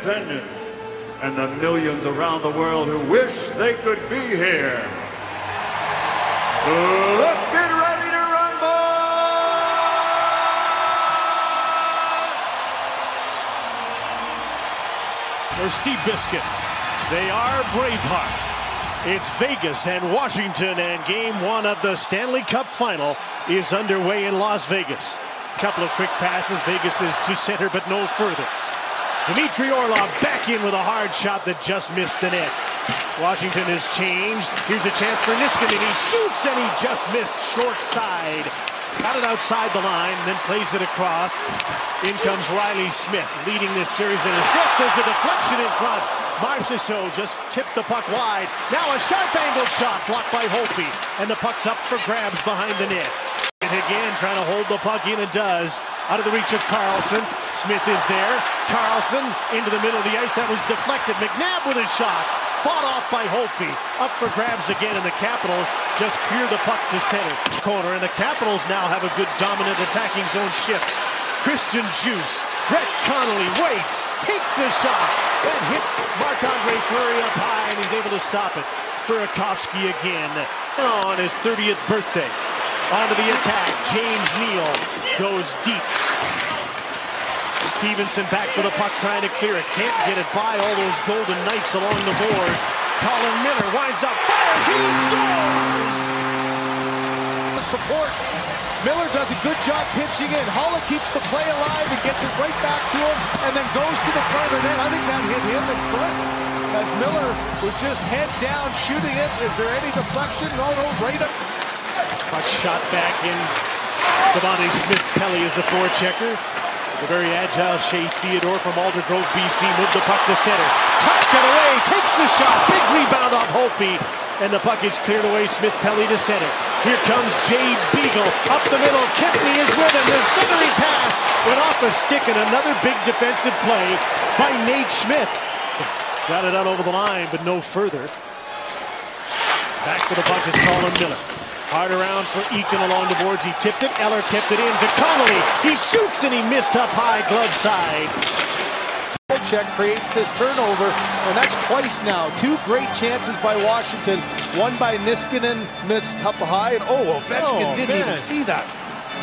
attendance and the millions around the world who wish they could be here. Let's get ready to rumble! Or Seabiscuit. They are Braveheart. It's Vegas and Washington, and game one of the Stanley Cup final is underway in Las Vegas. Couple of quick passes. Vegas is to center, but no further. Dmitry Orlov back in with a hard shot that just missed the net. Washington has changed. Here's a chance for Niskanen. He shoots and he just missed short side. Got it outside the line, then plays it across. In comes Reilly Smith, leading this series in assists. There's a deflection in front. Marchessault just tipped the puck wide. Now a sharp angled shot blocked by Holtby. And the puck's up for grabs behind the net. Again, trying to hold the puck in, and does. Out of the reach of Carlson. Smith is there. Carlson into the middle of the ice. That was deflected. McNabb with a shot. Fought off by Holtby. Up for grabs again, and the Capitals just clear the puck to center corner. And the Capitals now have a good dominant attacking zone shift. Christian Djoos. Brett Connolly waits, takes a shot. That hit Marc-Andre Fleury up high, and he's able to stop it. Burakovsky again on his 30th birthday. Onto the attack. James Neal goes deep. Stevenson back for the puck, trying to clear it. Can't get it by all those Golden Knights along the boards. Colin Miller winds up, fires, he scores! The Support. Miller does a good job pitching in. Haula keeps the play alive and gets it right back to him and then goes to the front of the net. I think that hit him in front as Miller was just head down shooting it. Is there any deflection? No, no, right up. Puck shot back in. Devante Smith Pelly is the forechecker. The very agile Shea Theodore from Aldergrove, BC, moved the puck to center. Tuck it away, takes the shot. Big rebound off Holtby. And the puck is cleared away. Smith Pelly to center. Here comes Jay Beagle up the middle. Kempny is with him. The centering pass went off a stick and another big defensive play by Nate Schmidt. Got it out over the line, but no further. Back for the puck is Colin Miller. Hard around for Eakin along the boards. He tipped it. Eller kept it in to Connolly. He shoots and he missed up high glove side. Check creates this turnover, and that's twice now. Two great chances by Washington. One by Niskanen, missed up high, and oh, Ovechkin Oh, didn't man. even see that.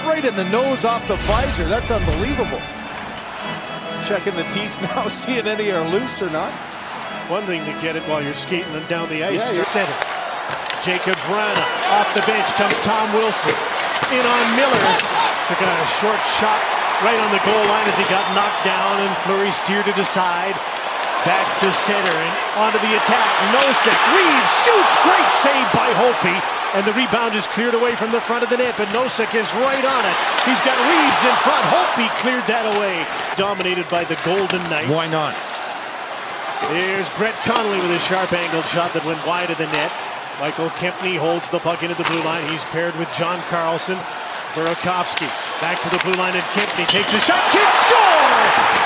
Right in the nose off the visor. That's unbelievable. Checking the teeth now, seeing any are loose or not. One thing to get it while you're skating down the ice. Yeah, you're- center. Jacob Vrana off the bench comes Tom Wilson. In on Miller. Took a short shot right on the goal line as he got knocked down and Fleury steered it aside. Back to center and onto the attack. Nosek. Reaves shoots. Great save by Holtby. And the rebound is cleared away from the front of the net, but Nosek is right on it. He's got Reaves in front. Holtby cleared that away. Dominated by the Golden Knights. Why not? There's Brett Connolly with a sharp angled shot that went wide of the net. Michael Kempny holds the puck into the blue line. He's paired with John Carlson. Burakovsky back to the blue line and Kempny takes a shot. Kick score!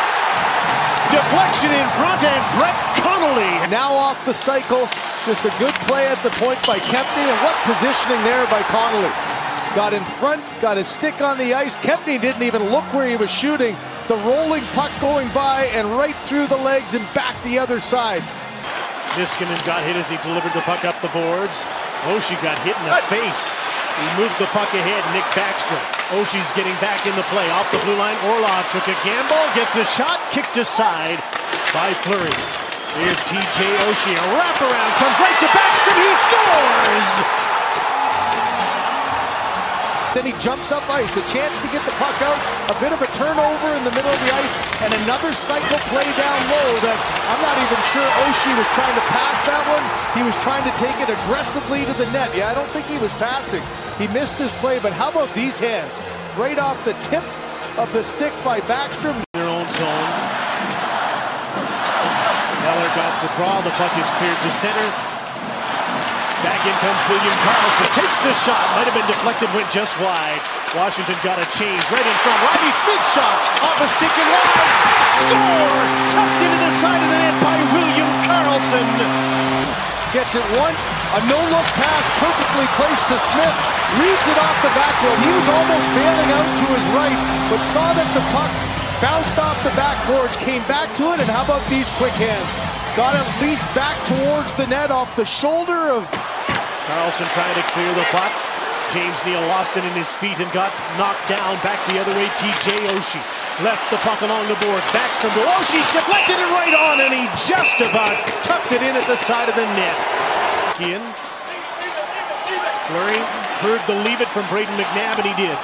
Deflection in front and Brett Connolly. Now off the cycle. Just a good play at the point by Kempny, and what positioning there by Connolly. Got in front, got his stick on the ice. Kempny didn't even look where he was shooting. The rolling puck going by and right through the legs and back the other side. Niskanen got hit as he delivered the puck up the boards. Oshie got hit in the face. He moved the puck ahead, Nick Backstrom. Oshie's getting back in the play. Off the blue line, Orlov took a gamble, gets a shot, kicked aside by Fleury. Here's TJ Oshie, a wraparound, comes right to Backstrom, he scores! Then he jumps up ice, a chance to get the puck out, a bit of a turnover in the middle of the ice, and another cycle play down low that I'm not even sure Oshie was trying to pass that one. He was trying to take it aggressively to the net. Yeah, I don't think he was passing. He missed his play, but how about these hands? Right off the tip of the stick by Backstrom. Their own zone. Heller got the draw, the puck is cleared to center. Back in comes William Karlsson. Takes the shot. Might have been deflected, went just wide. Washington got a change right in front. Reilly Smith shot off a stick and wide. Score! Tucked into the side of the net by William Karlsson. Gets it once, a no-look pass perfectly placed to Smith. Reads it off the back row. He was almost bailing out to his right, but saw that the puck bounced off the backboards, came back to it, and how about these quick hands? Got at least back towards the net off the shoulder of... Carlson trying to clear the puck. James Neal lost it in his feet and got knocked down. Back the other way, TJ Oshie. Left the puck along the boards. Backstrom to Oshie. Deflected it right on, and he just about tucked it in at the side of the net. Ian. Fleury heard the leave it from Brayden McNabb, and he did.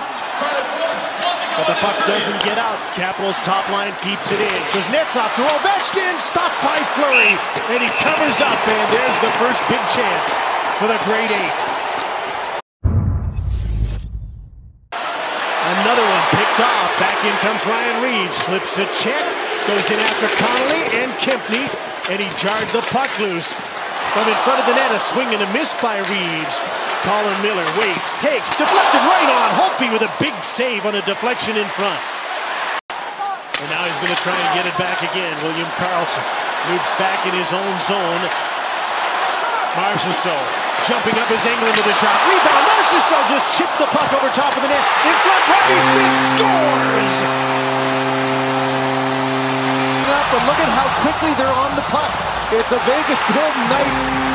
But the puck doesn't get out. Capitals top line keeps it in. Kuznetsov to Ovechkin, stopped by Fleury, and he covers up, and there's the first big chance for the Great Eight. Another one picked off. Back in comes Ryan Reaves. Slips a check. Goes in after Connolly and Kempny. And he jarred the puck loose. From in front of the net, a swing and a miss by Reaves. Colin Miller waits, takes, deflected right on. Holtby with a big save on a deflection in front. And now he's going to try and get it back again. William Karlsson loops back in his own zone. Marchessault jumping up his angle into the shot. Rebound. Marchessault just chipped the puck over top of the net. In front, Rodney Smith scores! But look at how quickly they're on the puck. It's a Vegas Golden Knight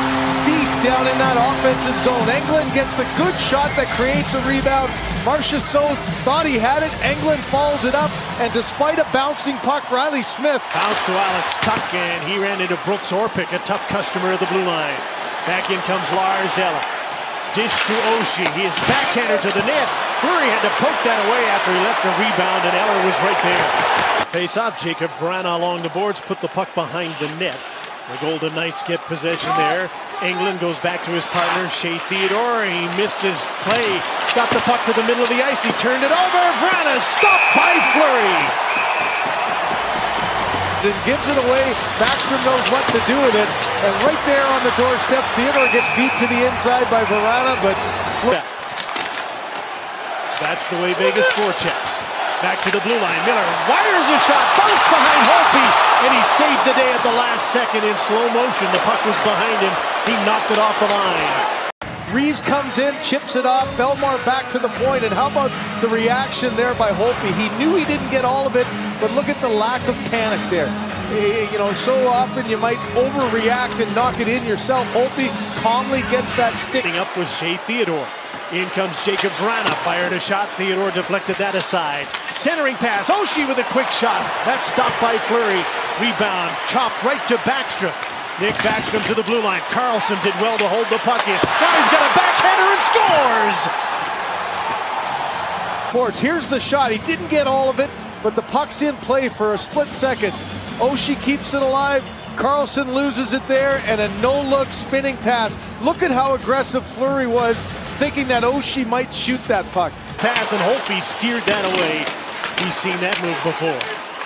feast down in that offensive zone. Engelland gets the good shot that creates a rebound. Marchessault thought he had it. Engelland follows it up, and despite a bouncing puck, Reilly Smith. Bounce to Alex Tuch, and he ran into Brooks Orpik, a tough customer of the blue line. Back in comes Lars Eller. Dish to Oshie. He is backhander to the net. Fleury had to poke that away after he left the rebound, and Eller was right there. Face off, Jacob Vrana along the boards, put the puck behind the net. The Golden Knights get possession there. Engelland goes back to his partner, Shea Theodore. He missed his play. Got the puck to the middle of the ice. He turned it over. Vrana stopped by Fleury. Then gives it away. Backstrom knows what to do with it. And right there on the doorstep, Theodore gets beat to the inside by Vrana, but... That's the way Vegas forechecks. Back to the blue line. Miller wires a shot. Bounce behind Holtby. Saved the day at the last second in slow motion. The puck was behind him. He knocked it off the line. Reaves comes in, chips it off. Bellemare back to the point. And how about the reaction there by Holtby? He knew he didn't get all of it, but look at the lack of panic there. Eh, you know, so often you might overreact and knock it in yourself. Holtby calmly gets that stick. Up with Shea Theodore. In comes Jacob Vrana, fired a shot. Theodore deflected that aside. Centering pass. Oshie with a quick shot. That's stopped by Fleury. Rebound, chopped right to Backstrom. Nick Backstrom to the blue line. Carlson did well to hold the puck in. Now he's got a backhander and scores! Sports, here's the shot. He didn't get all of it, but the puck's in play for a split second. Oshie keeps it alive. Carlson loses it there, and a no-look spinning pass. Look at how aggressive Fleury was thinking that Oshie might shoot that puck. Pass and Holtby steered that away. He's seen that move before.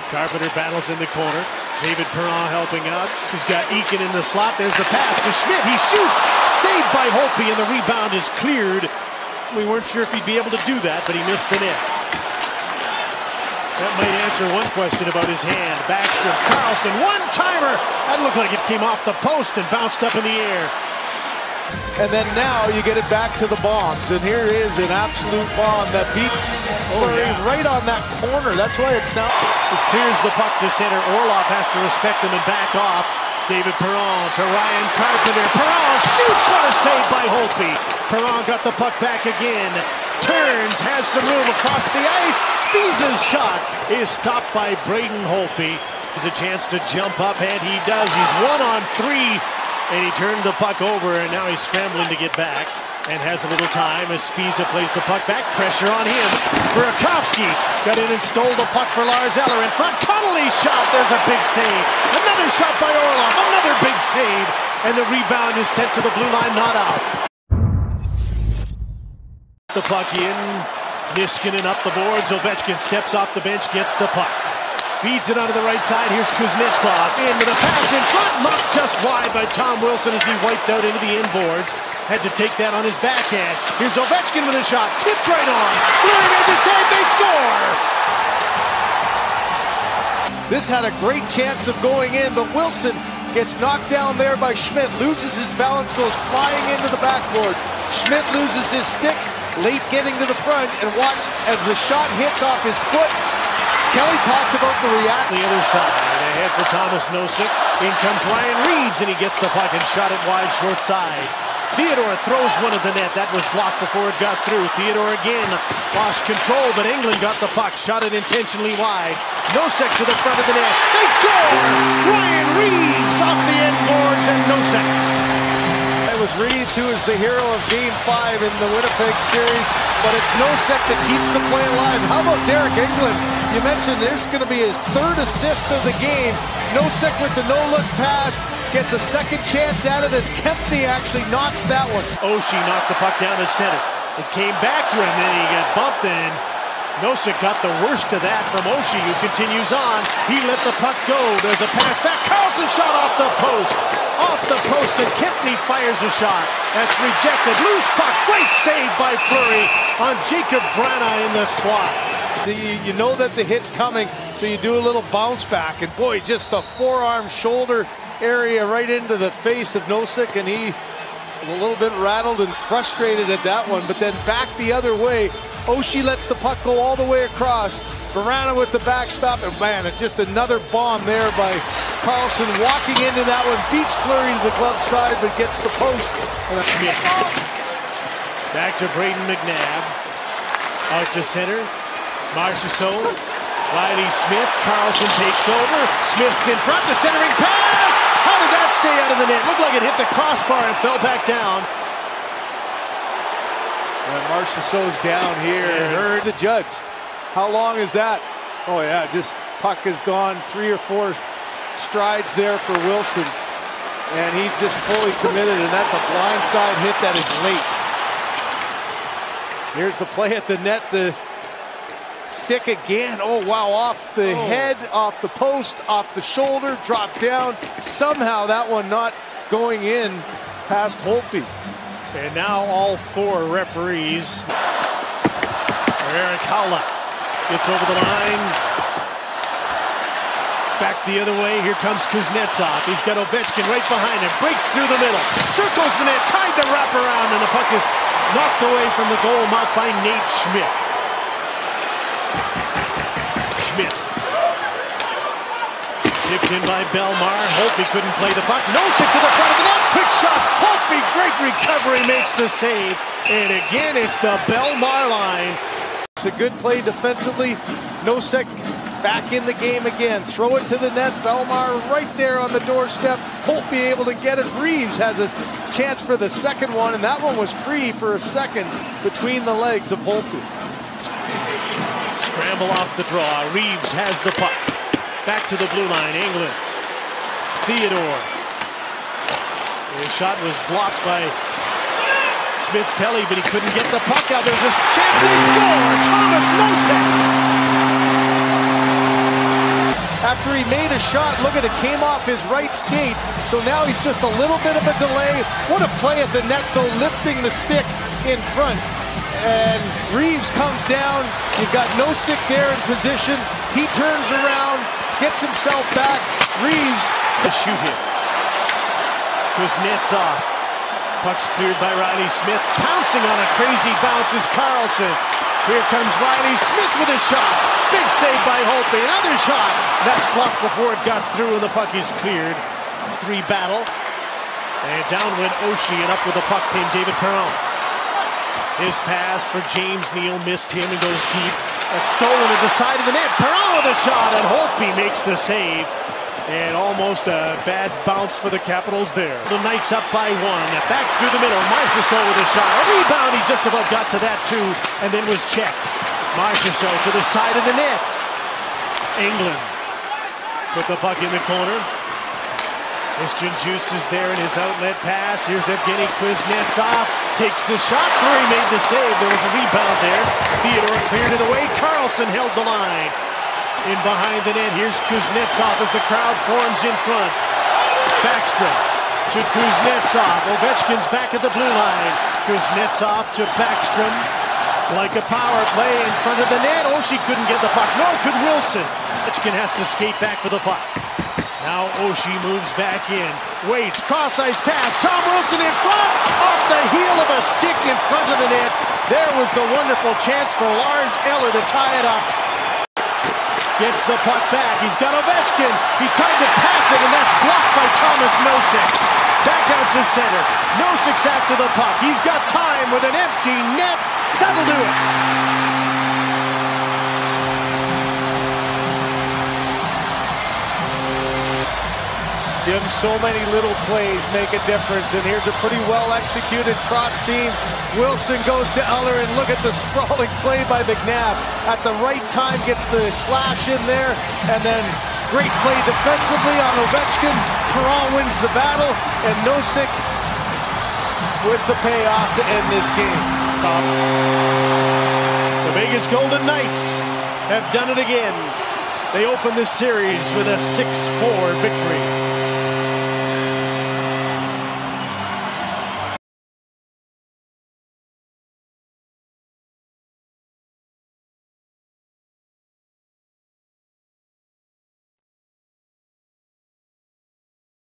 Carpenter battles in the corner. David Perron helping out. He's got Eakin in the slot. There's the pass to Schmidt. He shoots. Saved by Holtby, and the rebound is cleared. We weren't sure if he'd be able to do that, but he missed the net. That might answer one question about his hand. Backstrom, Carlson, one-timer. That looked like it came off the post and bounced up in the air. And then now you get it back to the bombs. And here is an absolute bomb that beats oh, yeah. right on that corner. That's why it sounds... It clears the puck to center. Orlov has to respect him and back off. David Perron to Ryan Carpenter. Perron shoots. What a save by Holtby. Perron got the puck back again. Turns, has some room across the ice. Spiez's shot is stopped by Braden Holtby. Has a chance to jump up, and he does. He's one on three and he turned the puck over, and now he's scrambling to get back and has a little time as Spiza plays the puck back. Pressure on him. Burakovsky got in and stole the puck for Lars Eller. In front, Connolly shot. There's a big save. Another shot by Orlov. Another big save. And the rebound is sent to the blue line, not out. The puck in. Niskanen up the boards. Ovechkin steps off the bench, gets the puck. Feeds it onto the right side. Here's Kuznetsov in with a pass in front. Knocked just wide by Tom Wilson as he wiped out into the inboards. Had to take that on his backhand. Here's Ovechkin with a shot. Tipped right on. Fleury made the save. They score. This had a great chance of going in, but Wilson gets knocked down there by Schmidt. Loses his balance, goes flying into the backboard. Schmidt loses his stick, late getting to the front, and watch as the shot hits off his foot Kelly talked about the react. The other side, ahead for Thomas Nosek. In comes Ryan Reaves, and he gets the puck and shot it wide short side. Theodore throws one at the net. That was blocked before it got through. Theodore again lost control, but Engelland got the puck. Shot it intentionally wide. Nosek to the front of the net. They score! Ryan Reaves off the end boards and Nosek. It was Reaves who is the hero of Game 5 in the Winnipeg series, but it's Nosek that keeps the play alive. How about Deryk Engelland? You mentioned this is going to be his third assist of the game. Nosek with the no-look pass, gets a second chance at it as Kempny actually knocks that one. Oshie knocked the puck down to center. It came back to him, then he got bumped in. Nosek got the worst of that from Oshie, who continues on. He let the puck go. There's a pass back. Carlson shot off the post. Off the post, and Kempny fires a shot. That's rejected. Loose puck. Great save by Fleury on Jakub Vrana in the slot. You, you know that the hit's coming, so you do a little bounce back. And boy, just a forearm shoulder area right into the face of Nosek, and he a little bit rattled and frustrated at that one, but then back the other way. Oshie lets the puck go all the way across. Vrana with the backstop, and man, just another bomb there by Carlson walking into that one, beats Fleury to the glove side, but gets the post. Back to Brayden McNabb. Out to center. Marchessault. Reilly Smith. Carlson takes over. Smith's in front. The centering pass. How did that stay out of the net? Looked like it hit the crossbar and fell back down. And Marchessault's down here. And heard the judge. How long is that? Oh yeah, just puck is gone. Three or four strides there for Wilson. And he just fully committed, and that's a blindside hit that is late. Here's the play at the net. The Stick again. Oh, wow. Off the oh. head, off the post, off the shoulder, drop down. Somehow that one not going in past Holtby. And now all four referees. Eric Haula gets over the line. Back the other way. Here comes Kuznetsov. He's got Ovechkin right behind him. Breaks through the middle. Circles the net. Tied the wrap around. And the puck is knocked away from the goal marked by Nate Schmidt. Schmidt. Tipped in by Bellemare. Holtby couldn't play the puck. Nosek to the front of the net. Quick shot. Holtby, great recovery, makes the save. And again, it's the Bellemare line. It's a good play defensively. Nosek back in the game again. Throw it to the net. Bellemare right there on the doorstep. Holtby able to get it. Reaves has a chance for the second one, and that one was free for a second between the legs of Holtby. Off the draw. Reaves has the puck. Back to the blue line. Engelland. Theodore. His shot was blocked by Smith Pelly, but he couldn't get the puck out. There's a chance they score. Thomas Nosek. After he made a shot, look at it, came off his right skate. So now he's just a little bit of a delay. What a play at the net, though, lifting the stick in front and Reaves comes down. You've got Nosek there in position. He turns around, gets himself back. Reaves to shoot him. Kuznetsov. Puck's cleared by Reilly Smith. Pouncing on a crazy bounce is Carlson. Here comes Reilly Smith with a shot. Big save by Holtby. Another shot. That's blocked before it got through and the puck is cleared. Three battle. And down went Oshie and up with the puck came David Perron. His pass for James Neal missed him and goes deep. It's stolen at the side of the net. Perron with a shot, and Holtby makes the save. And almost a bad bounce for the Capitals there. The Knights up by one. Back through the middle. Marchessault with a shot. A rebound. He just about got to that too, and then was checked. Marchessault to the side of the net. Engelland put the puck in the corner. Christian Djoos is there in his outlet pass. Here's Evgeny Kuznetsov. Takes the shot. Three made the save. There was a rebound there. Theodore cleared it away. Carlson held the line. In behind the net, here's Kuznetsov as the crowd forms in front. Backstrom to Kuznetsov. Ovechkin's back at the blue line. Kuznetsov to Backstrom. It's like a power play in front of the net. Oh, Oshie couldn't get the puck, nor could Wilson. Ovechkin has to skate back for the puck. Now Oshie moves back in. Waits, cross-ice pass. Tom Wilson in front. Off the heel of a stick in front of the net. There was the wonderful chance for Lars Eller to tie it up. Gets the puck back. He's got Ovechkin. He tried to pass it, and that's blocked by Thomas Nosek. Back out to center. Nosek's after the puck. He's got time with an empty net. That'll do it. Jim, so many little plays make a difference, and here's a pretty well-executed cross seam. Wilson goes to Eller, and look at the sprawling play by McNabb. At the right time, gets the slash in there, and then great play defensively on Ovechkin. Perron wins the battle, and Nosek with the payoff to end this game. The Vegas Golden Knights have done it again. They open this series with a 6-4 victory.